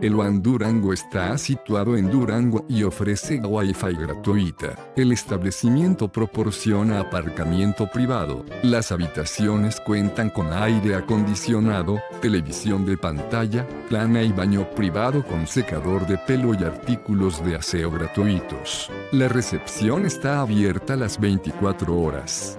El One Durango está situado en Durango y ofrece Wi-Fi gratuita. El establecimiento proporciona aparcamiento privado. Las habitaciones cuentan con aire acondicionado, televisión de pantalla, plana y baño privado con secador de pelo y artículos de aseo gratuitos. La recepción está abierta las 24 horas.